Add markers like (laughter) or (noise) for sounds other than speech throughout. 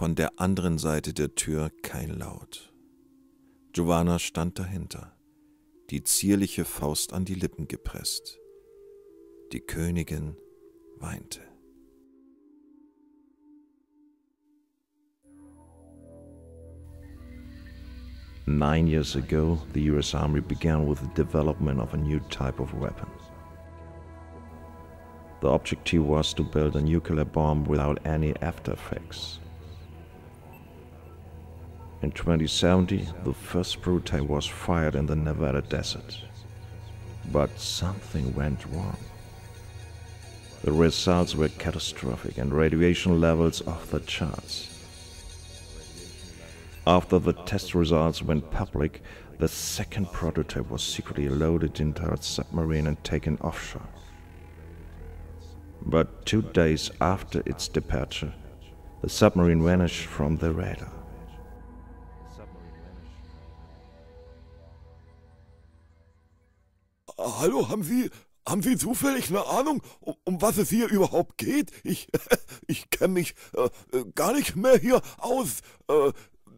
Von der anderen Seite der Tür kein Laut. Giovanna stand dahinter, die zierliche Faust an die Lippen gepresst. Die Königin weinte. Nine years ago, the US Army began with the development of a new type of weapon. The objective was to build a nuclear bomb without any after effects. In 2070, the first prototype was fired in the Nevada desert. But something went wrong. The results were catastrophic and radiation levels off the charts. After the test results went public, the second prototype was secretly loaded into a submarine and taken offshore. But two days after its departure, the submarine vanished from the radar. Hallo, haben Sie, haben Sie zufällig eine Ahnung, um, um was es hier überhaupt geht? Ich, (laughs) ich kenne mich äh, gar nicht mehr hier aus. Äh,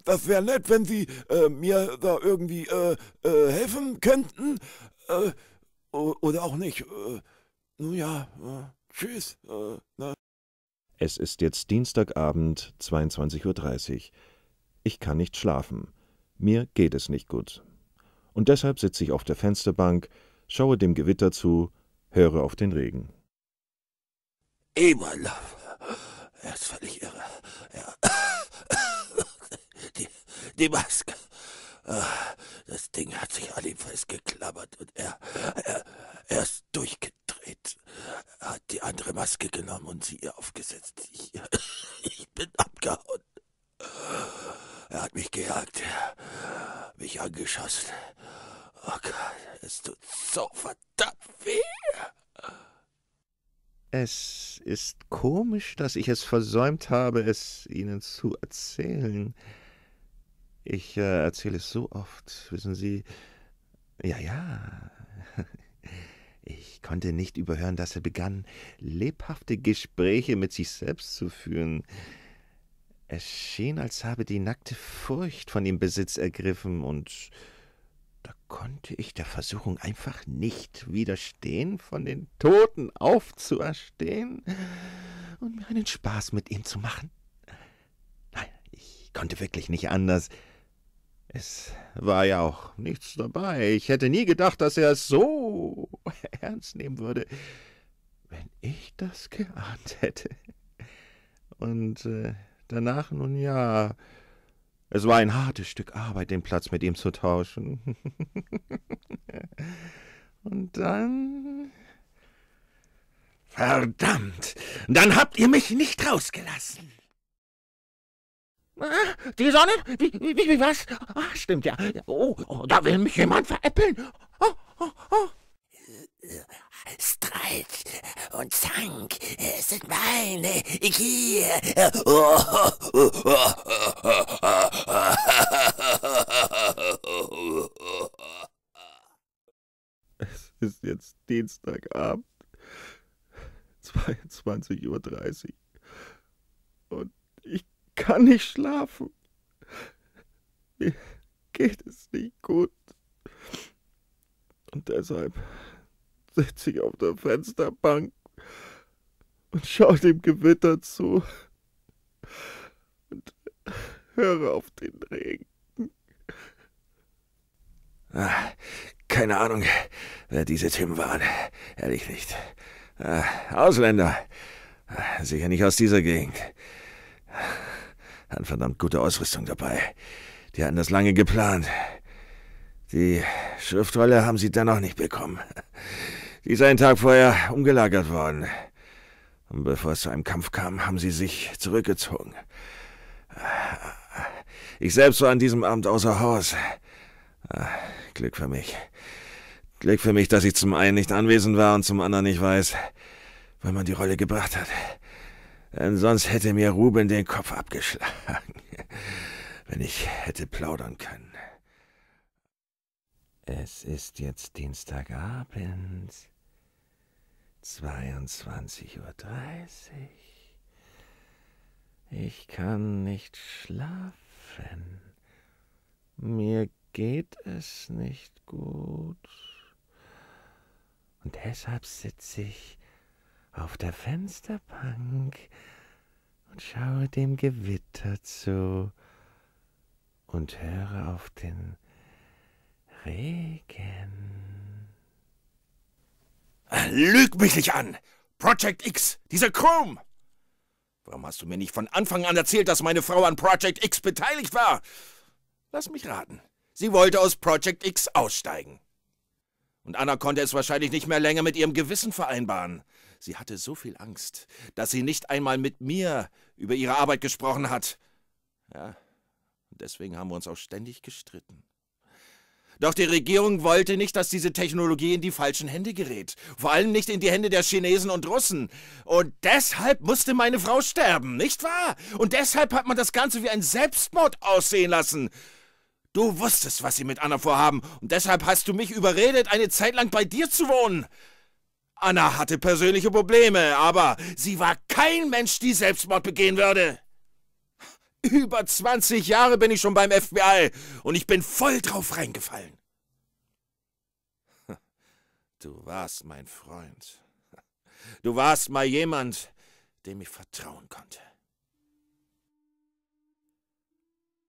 das wäre nett, wenn Sie äh, mir da irgendwie äh, äh, helfen könnten. Äh, oder auch nicht. Äh, nun ja, äh, tschüss. Äh, ne? Es ist jetzt Dienstagabend, 22.30 Uhr. Ich kann nicht schlafen. Mir geht es nicht gut. Und deshalb sitze ich auf der Fensterbank, schaue dem Gewitter zu, höre auf den Regen. Eberlauf. Er ist völlig irre. Ja die Maske. Ah, das Ding hat sich an ihm festgeklammert und er, er, er ist durchgedreht. Er hat die andere Maske genommen und sie ihr aufgesetzt. Ich, ich bin abgehauen. Er hat mich gejagt, mich angeschossen. Oh Gott, es tut so verdammt weh. Es ist komisch, dass ich es versäumt habe, es Ihnen zu erzählen. Ich äh, erzähle es so oft, wissen Sie. Ja, ja. (laughs) Ich konnte nicht überhören, dass er begann, lebhafte Gespräche mit sich selbst zu führen. Es schien, als habe die nackte Furcht von ihm Besitz ergriffen, und konnte ich der Versuchung einfach nicht widerstehen, von den Toten aufzuerstehen und mir einen Spaß mit ihm zu machen. Nein, ich konnte wirklich nicht anders. Es war ja auch nichts dabei. Ich hätte nie gedacht, dass er es so (laughs) ernst nehmen würde, wenn ich das geahnt hätte. Und äh, danach, nun ja, es war ein hartes Stück Arbeit, den Platz mit ihm zu tauschen. (laughs) Und dann. Verdammt! Dann habt ihr mich nicht rausgelassen. Die Sonne? Wie, wie, wie was? Ach, stimmt ja. Oh, oh, da will mich jemand veräppeln. Oh, oh, oh. Streit und Zank sind meine Gier. Es ist jetzt Dienstagabend, 22.30 Uhr. Und ich kann nicht schlafen. Mir geht es nicht gut. Und deshalb sitze ich auf der Fensterbank und schaue dem Gewitter zu und höre auf den Regen. Ah, keine Ahnung, wer diese Tim waren. Ehrlich nicht. Ah, Ausländer. Ah, sicher nicht aus dieser Gegend. Hatten verdammt gute Ausrüstung dabei. Die hatten das lange geplant. Die Schriftrolle haben sie dennoch nicht bekommen. Die ist einen Tag vorher umgelagert worden. Und bevor es zu einem Kampf kam, haben sie sich zurückgezogen. Ich selbst war an diesem Abend außer Haus. Glück für mich. Glück für mich, dass ich zum einen nicht anwesend war und zum anderen nicht weiß, wann man die Rolle gebracht hat. Denn sonst hätte mir Ruben den Kopf abgeschlagen, (laughs) wenn ich hätte plaudern können. Es ist jetzt Dienstagabend, 22.30 Uhr. Ich kann nicht schlafen. Mir geht es nicht gut. Und deshalb sitze ich auf der Fensterbank und schaue dem Gewitter zu und höre auf den Regen. Lüg mich nicht an! Project X, dieser Chrome! Warum hast du mir nicht von Anfang an erzählt, dass meine Frau an Project X beteiligt war? Lass mich raten. Sie wollte aus Project X aussteigen. Und Anna konnte es wahrscheinlich nicht mehr länger mit ihrem Gewissen vereinbaren. Sie hatte so viel Angst, dass sie nicht einmal mit mir über ihre Arbeit gesprochen hat. Ja, deswegen haben wir uns auch ständig gestritten. Doch die Regierung wollte nicht, dass diese Technologie in die falschen Hände gerät. Vor allem nicht in die Hände der Chinesen und Russen. Und deshalb musste meine Frau sterben, nicht wahr? Und deshalb hat man das Ganze wie ein Selbstmord aussehen lassen. Du wusstest, was sie mit Anna vorhaben, und deshalb hast du mich überredet, eine Zeit lang bei dir zu wohnen. Anna hatte persönliche Probleme, aber sie war kein Mensch, die Selbstmord begehen würde. Über 20 Jahre bin ich schon beim FBI und ich bin voll drauf reingefallen. Du warst mein Freund. Du warst mal jemand, dem ich vertrauen konnte.